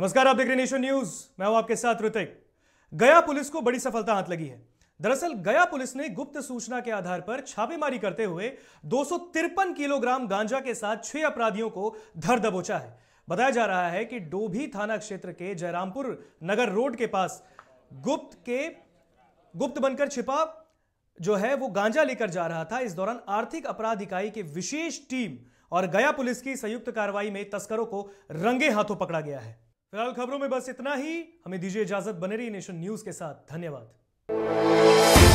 नमस्कार, आप देख रहे नेशन न्यूज़। मैं हूँ आपके साथ ऋतिक। गया पुलिस को बड़ी सफलता हाथ लगी है। दरअसल, गया पुलिस ने गुप्त सूचना के आधार पर छापेमारी करते हुए दो सौ तिरपन किलोग्राम गांजा के साथ छह अपराधियों को धर दबोचा है। बताया जा रहा है कि डोभी थाना क्षेत्र के जयरामपुर नगर रोड के पास गुप्त के गुप्त बनकर छिपा जो है, वो गांजा लेकर जा रहा था। इस दौरान आर्थिक अपराध इकाई की विशेष टीम और गया पुलिस की संयुक्त कार्रवाई में तस्करों को रंगे हाथों पकड़ा गया है। फ़िलहाल खबरों में बस इतना ही। हमें दीजिए इजाज़त, बने रही नेशन न्यूज़ के साथ। धन्यवाद।